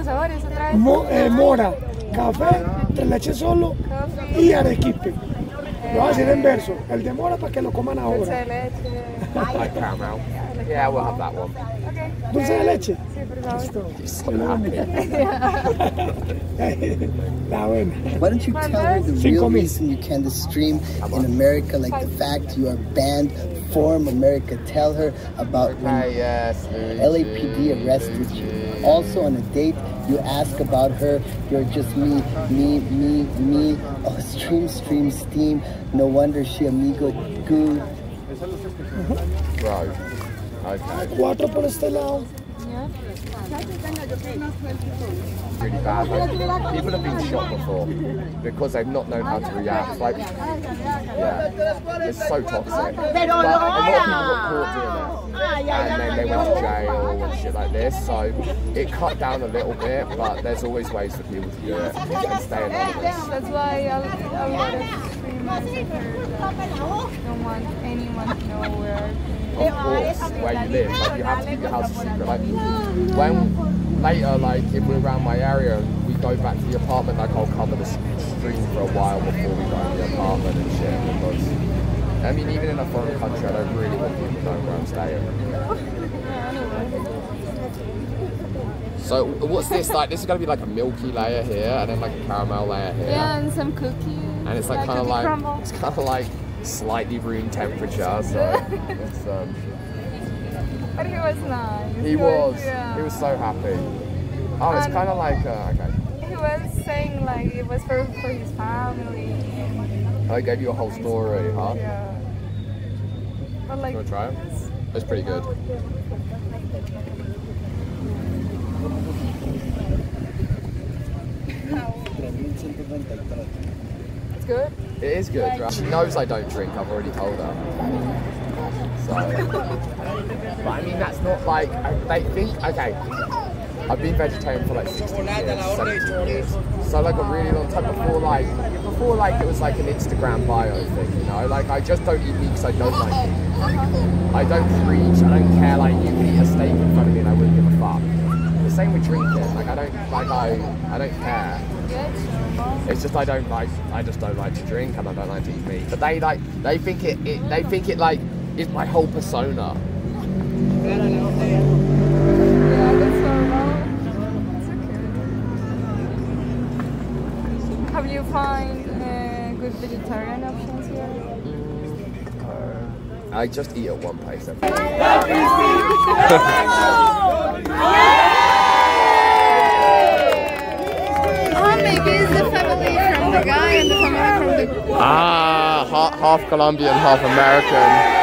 los sabores otra vez? Mo- eh, mora, café, tres leche solo Coffee, y arequipe. Lo voy a decir en verso. El de mora para que lo coman dulce ahora. de leche. Like caramel. Yeah, we'll have that one. Ok. Dulce de leche. Sí, por favor. So. La buena. Why don't you tell her the Cinco real reason you can't stream in America, like the fact you are banned from America? Tell her about when Okay, yes. Luigi. LAPD arrested you. Also on a date, you ask about her. You're just me, me, me, me. Oh, stream, stream, steam. No wonder she amigo good. Bro. Okay. Cuatro por este lado. Really bad. Like, people have been shot before because they've not known how to react. Like, yeah, it's so toxic. But a lot of people caught doing it, and then they went to jail and shit like this. So it cut down a little bit, but there's always ways for people to do it and stay anonymous. That's why streamers don't want anyone to know where. Of course, where you live, like you have to keep your house a secret. Like when later, like if we're around my area we go back to the apartment, like I'll cover the stream for a while before we go to the apartment and shit. Because I mean, even in a foreign country, I don't really want people knowing where I'm staying. So what's this like? This is gonna be like a milky layer here, and then like a caramel layer here, Yeah, and some cookies. and it's like, kind of like crumble. it's kind of like slightly room temperature. So it's um. But he was nice. He was. yeah. He was so happy. Oh, it's And- kind of like uh, okay. He was saying like it was for for his family. I gave you a whole story, huh? Yeah. But like. You wanna try it? it's- It's pretty good. It's good. It is good. Right? She knows I don't drink. I've already told her. So, but I mean that's not like I- they think. Okay, I've been vegetarian for like 16 years, 17 years. So like a really long time before like before like it was like an Instagram bio thing. You know, like I just don't eat meat because I don't like meat. I don't preach. I don't care. Like you can eat a steak in front of me and I wouldn't give a fuck. The same with drinking. Like I don't like I I don't care. It's just I don't like I just don't like to drink and I don't like to eat meat. But they like they think it, it they think it like is my whole persona. Yeah, that's normal. It's okay. Have you find uh, good vegetarian options here? I just eat at one place. every- Oh, maybe it's the family the guy and the family from the. Ah, half, half Colombian, half American.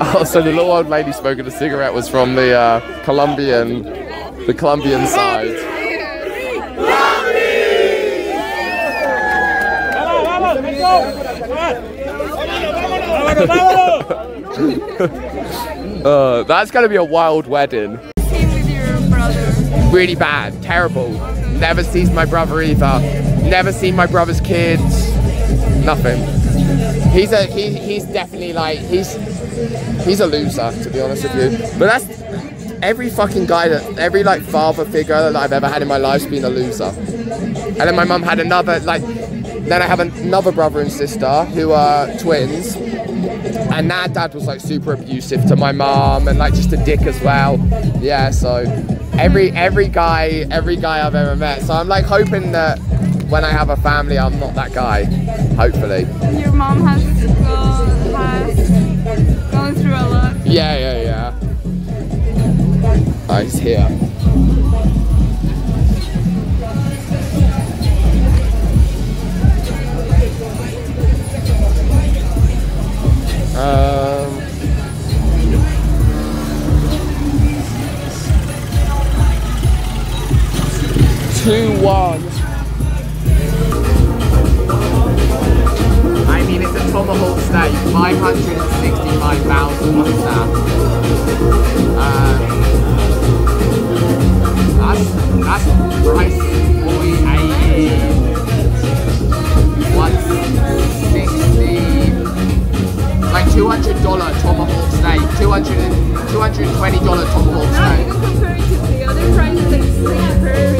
Oh, so the little old lady smoking a cigarette was from the uh, Colombian, the Colombian side. Uh, that's gonna be a wild wedding. Really bad, terrible. Never sees my brother either. Never seen my brother's kids. Nothing. He's a he, he's definitely like he's he's a loser to be honest with you. But that's every fucking guy that every like father figure that I've ever had in my life's been a loser. And then my mum had another like then I have another brother and sister who are twins. And that dad was like super abusive to my mom and like just a dick as well. Yeah, so every every guy every guy I've ever met. So I'm like hoping that when I have a family I'm not that guy. Hopefully. Your mom has go, has gone through a lot. Yeah, yeah, yeah. Oh, he's here. Two one. I mean, it's a tomahawk steak, 565,000 what's that? Um, that's, that's price 480, 160, like $200 tomahawk steaks. 200 $220 tomahawk Now you steak. can compare it to the other prices and it's like very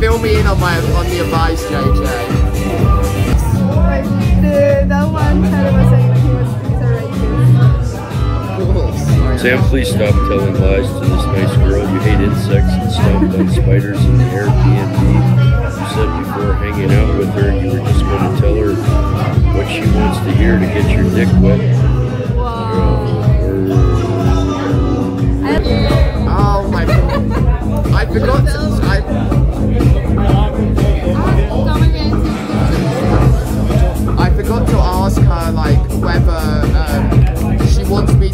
Fill me in on my on the advice, JJ. That one kind was saying he was. Sam, please stop telling lies to this nice girl. You hate insects and stomped on spiders in the Airbnb. You said before hanging out with her, you were just going to tell her what she wants to hear to get your dick wet.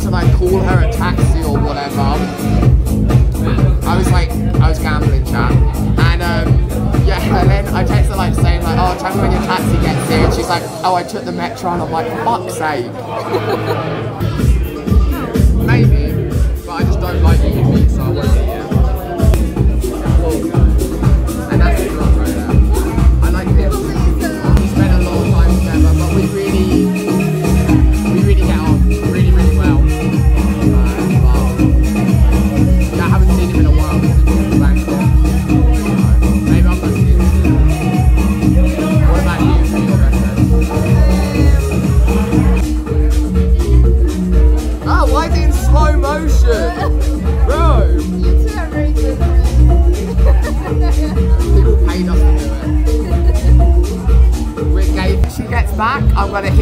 To like call her a taxi or whatever. I was like, I was gambling chat, and um, yeah, and then I text her like saying like, oh, tell me when your taxi gets here, and she's like, oh, I took the metro, and I'm like, fuck's sake.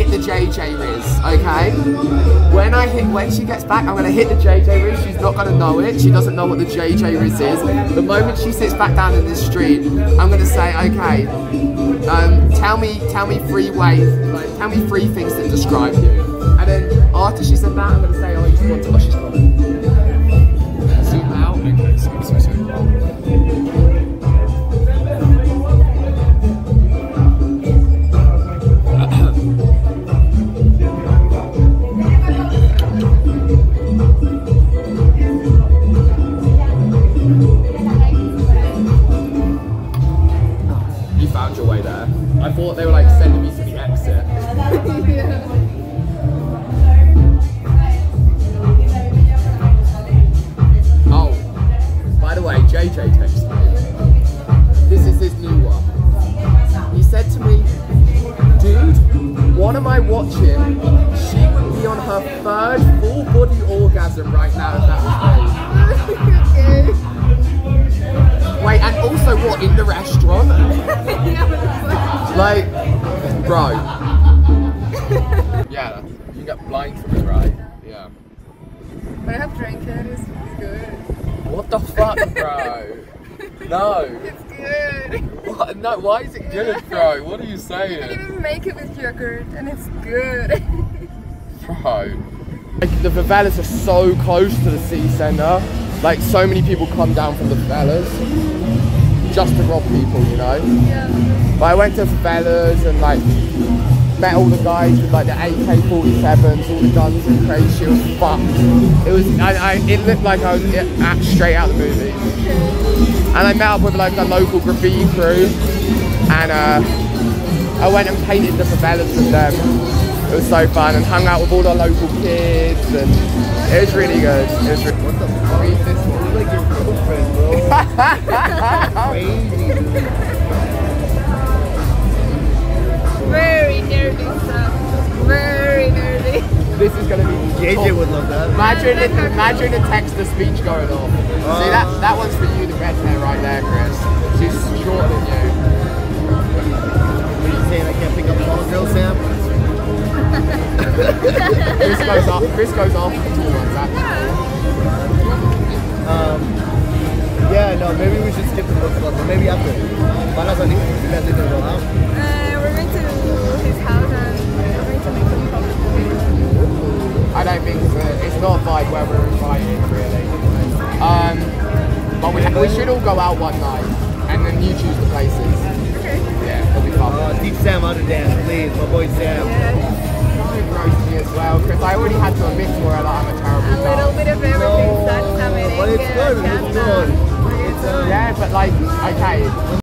hit the JJ Riz, okay? When I hit, when she gets back, I'm gonna hit the JJ Riz. She's not gonna know it. She doesn't know what the JJ Riz is. The moment she sits back down in the street, I'm gonna say, okay, um, tell me, tell me three ways, like, tell me three things that describe you. And then after she said that, I'm gonna say, oh, you just want to, oh, I thought they were like sending me to the exit. Oh, by the way, JJ texted me. This is his new one. He said to me, dude, what am I watching? She would be on her third full body orgasm right now if that was me. Wait, and also what, in the restaurant? Like, bro. yeah, you get blind from it, right? Yeah. But I have drank it. It's, good. What the fuck, bro? No. It's good. What? No, why is it good, bro? What are you saying? You can even make it with yogurt, and it's good. Bro. Like, the favelas are so close to the city centre. Like, so many people come down from the favelas just to rob people, you know? yeah. But I went to favelas and, like, met all the guys with, like, the AK-47s, all the guns and crazy. It was fucked. It was, I, I, it looked like I was at, straight out of the movie. And I met up with, like, a local graffiti crew. And, uh, I went and painted the favelas with them. It was so fun and hung out with all the local kids and it was really good. It was really what the fuck? Read this one. like your girlfriend, bro. Crazy. Very nerdy stuff. Very nerdy. This is gonna be JJ top. Oh. would love that. Imagine it, imagine the text to speech going off. Oh. See that that one's for you, the red hair right there, Chris. She's shorter than you. What are you saying? I can't pick up tall girls, Sam? Chris goes off Chris goes off the tall ones actually. Um, yeah, no, maybe we should skip the book club, but maybe after. Van a salir? You guys are gonna go out? Uh, we're going to his house and we're going to make some coffee. I don't think so. It's not a vibe where we're invited, really. Um, but we, we should all go out one night, and then you choose the places. Okay. Yeah, it'll be fun. Uh, teach Sam how to dance, please. My boy Sam. Yeah through me as well, because I already had to admit to her that I'm a terrible A dog. little bit of everything no, starts coming in. But it's good, it's good. Um, yeah, but like, okay.